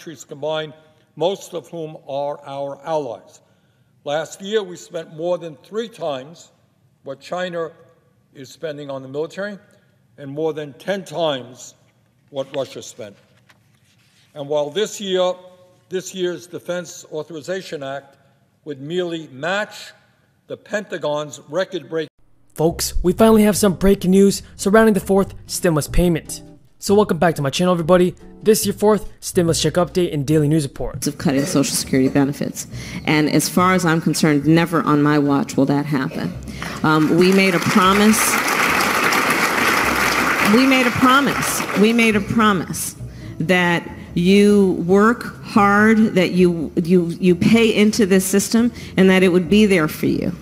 countries combined, most of whom are our allies. Last year, we spent more than three times what China is spending on the military and more than 10 times what Russia spent. And while this year, this year's Defense Authorization Act would merely match the Pentagon's record-breaking Folks, we finally have some breaking news surrounding the fourth stimulus payment. So welcome back to my channel everybody. This is your fourth stimulus check update and daily news report. Of cutting Social Security benefits. And as far as I'm concerned, never on my watch will that happen. Um, we made a promise. We made a promise. We made a promise that you work hard, that you, you, you pay into this system, and that it would be there for you.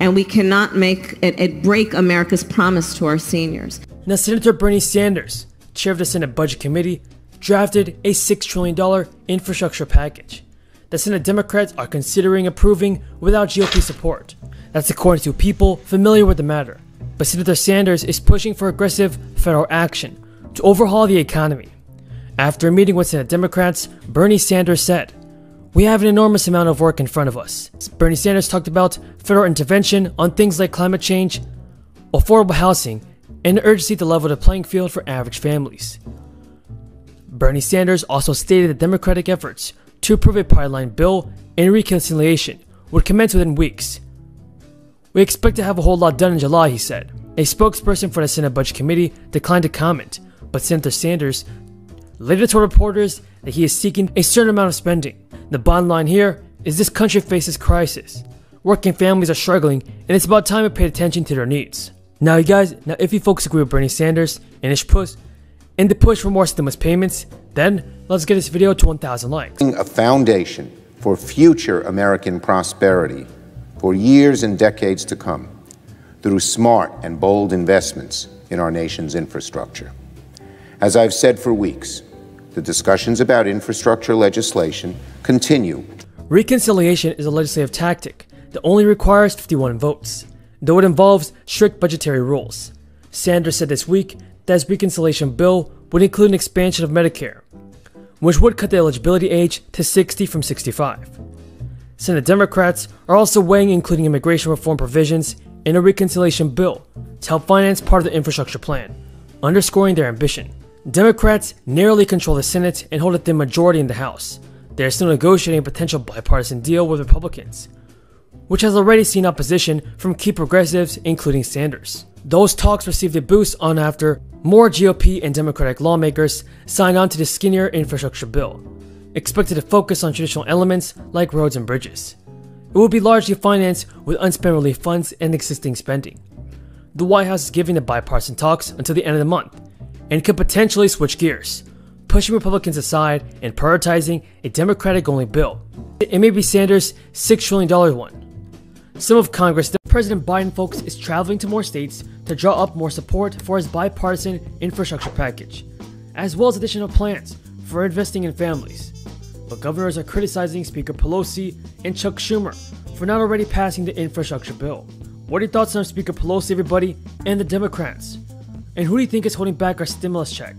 And we cannot make it, it break America's promise to our seniors. Now, Senator Bernie Sanders, chair of the Senate Budget Committee, drafted a $6 trillion infrastructure package that Senate Democrats are considering approving without GOP support. That's according to people familiar with the matter. But Senator Sanders is pushing for aggressive federal action to overhaul the economy. After a meeting with Senate Democrats, Bernie Sanders said, We have an enormous amount of work in front of us. Bernie Sanders talked about federal intervention on things like climate change, affordable housing, and urgency to level the playing field for average families. Bernie Sanders also stated that Democratic efforts to approve a party line bill and reconciliation would commence within weeks. We expect to have a whole lot done in July, he said. A spokesperson for the Senate Budget Committee declined to comment, but Senator Sanders later told reporters that he is seeking a certain amount of spending. The bottom line here is this country faces crisis. Working families are struggling, and it's about time we paid attention to their needs. Now, you guys, now if you folks agree with Bernie Sanders and his push and the push for more stimulus payments, then let's get this video to 1,000 likes. A foundation for future American prosperity for years and decades to come through smart and bold investments in our nation's infrastructure. As I've said for weeks, the discussions about infrastructure legislation continue. Reconciliation is a legislative tactic that only requires 51 votes, though it involves strict budgetary rules. Sanders said this week that his reconciliation bill would include an expansion of Medicare, which would cut the eligibility age to 60 from 65. Senate Democrats are also weighing including immigration reform provisions in a reconciliation bill to help finance part of the infrastructure plan, underscoring their ambition. Democrats narrowly control the Senate and hold a thin majority in the House. They are still negotiating a potential bipartisan deal with Republicans, which has already seen opposition from key progressives, including Sanders. Those talks received a boost on after more GOP and Democratic lawmakers signed on to the skinnier infrastructure bill, expected to focus on traditional elements like roads and bridges. It will be largely financed with unspent relief funds and existing spending. The White House is giving the bipartisan talks until the end of the month and could potentially switch gears, pushing Republicans aside and prioritizing a Democratic only bill. It may be Sanders' $6 trillion one. Some of Congress, President Biden, folks, is traveling to more states to draw up more support for his bipartisan infrastructure package, as well as additional plans for investing in families but governors are criticizing Speaker Pelosi and Chuck Schumer for not already passing the infrastructure bill. What are your thoughts on Speaker Pelosi, everybody, and the Democrats? And who do you think is holding back our stimulus check?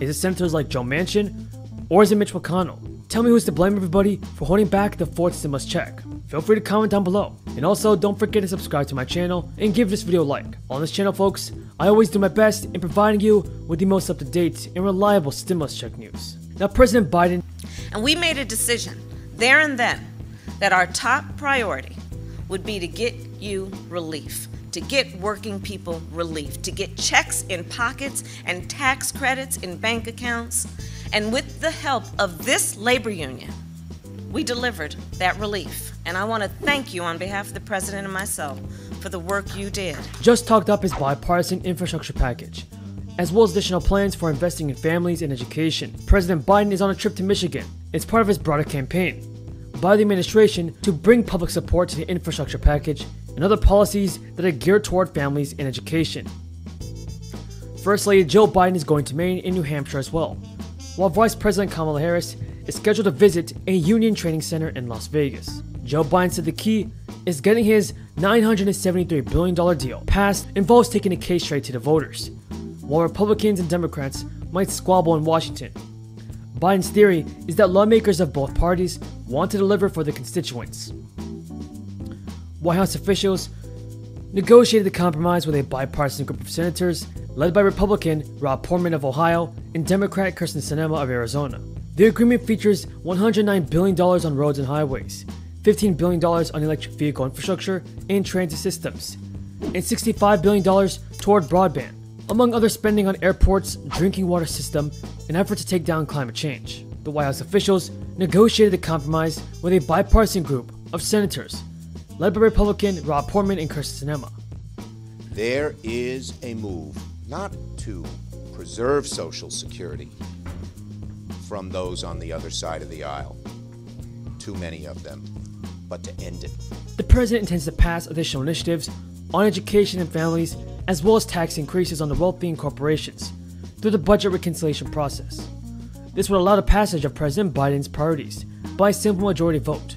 Is it senators like Joe Manchin, or is it Mitch McConnell? Tell me who's to blame, everybody, for holding back the fourth stimulus check. Feel free to comment down below. And also, don't forget to subscribe to my channel and give this video a like. On this channel, folks, I always do my best in providing you with the most up-to-date and reliable stimulus check news. Now, President Biden and we made a decision there and then that our top priority would be to get you relief, to get working people relief, to get checks in pockets and tax credits in bank accounts. And with the help of this labor union, we delivered that relief. And I want to thank you on behalf of the President and myself for the work you did. Just talked up his bipartisan infrastructure package, as well as additional plans for investing in families and education. President Biden is on a trip to Michigan it's part of his broader campaign by the administration to bring public support to the infrastructure package and other policies that are geared toward families and education. First Lady Jill Biden is going to Maine and New Hampshire as well, while Vice President Kamala Harris is scheduled to visit a union training center in Las Vegas. Joe Biden said the key is getting his $973 billion deal passed involves taking a case straight to the voters, while Republicans and Democrats might squabble in Washington Biden's theory is that lawmakers of both parties want to deliver for their constituents. White House officials negotiated the compromise with a bipartisan group of senators led by Republican Rob Portman of Ohio and Democrat Kyrsten Sinema of Arizona. The agreement features $109 billion on roads and highways, $15 billion on electric vehicle infrastructure and transit systems, and $65 billion toward broadband, among other spending on airports, drinking water system, and effort to take down climate change. The White House officials negotiated the compromise with a bipartisan group of senators led by Republican Rob Portman and Kyrsten Sinema. There is a move not to preserve Social Security from those on the other side of the aisle, too many of them, but to end it. The president intends to pass additional initiatives on education and families, as well as tax increases on the wealthy and corporations through the budget reconciliation process. This would allow the passage of President Biden's priorities by a simple majority vote,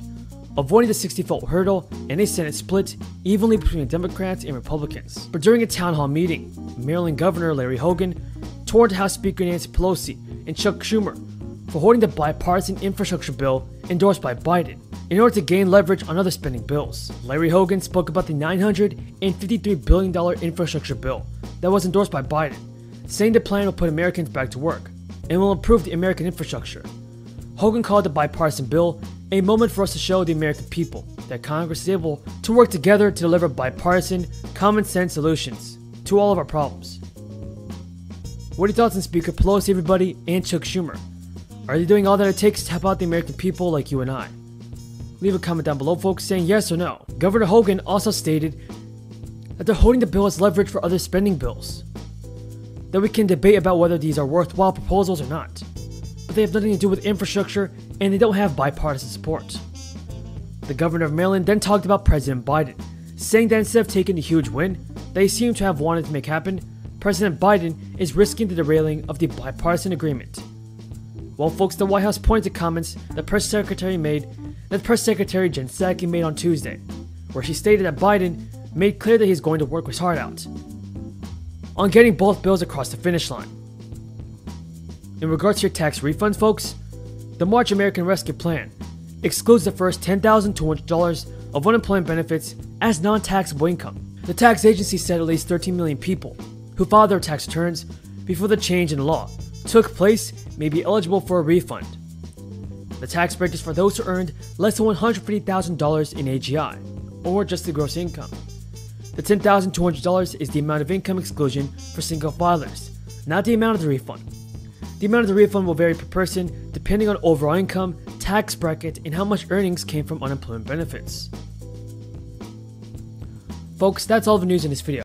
avoiding the 60 vote hurdle and a Senate split evenly between Democrats and Republicans. But during a town hall meeting, Maryland Governor Larry Hogan toward House Speaker Nancy Pelosi and Chuck Schumer for holding the bipartisan infrastructure bill endorsed by Biden in order to gain leverage on other spending bills. Larry Hogan spoke about the $953 billion infrastructure bill that was endorsed by Biden, saying the plan will put Americans back to work and will improve the American infrastructure. Hogan called the bipartisan bill a moment for us to show the American people that Congress is able to work together to deliver bipartisan, common sense solutions to all of our problems. What are your thoughts on Speaker Pelosi, everybody, and Chuck Schumer? Are they doing all that it takes to help out the American people like you and I? Leave a comment down below, folks, saying yes or no. Governor Hogan also stated that they're holding the bill as leverage for other spending bills. That we can debate about whether these are worthwhile proposals or not. But they have nothing to do with infrastructure and they don't have bipartisan support. The governor of Maryland then talked about President Biden, saying that instead of taking the huge win they seem to have wanted to make happen, President Biden is risking the derailing of the bipartisan agreement. Well, folks, the White House pointed to comments the press secretary made that Press Secretary Jen Psaki made on Tuesday, where she stated that Biden made clear that he's going to work his heart out on getting both bills across the finish line. In regards to your tax refunds, folks, the March American Rescue Plan excludes the first $10,200 of unemployment benefits as non taxable income. The tax agency said at least 13 million people who filed their tax returns before the change in law took place may be eligible for a refund. The tax break is for those who earned less than $150,000 in AGI, or just the gross income. The $10,200 is the amount of income exclusion for single filers, not the amount of the refund. The amount of the refund will vary per person depending on overall income, tax bracket, and how much earnings came from unemployment benefits. Folks, that's all the news in this video.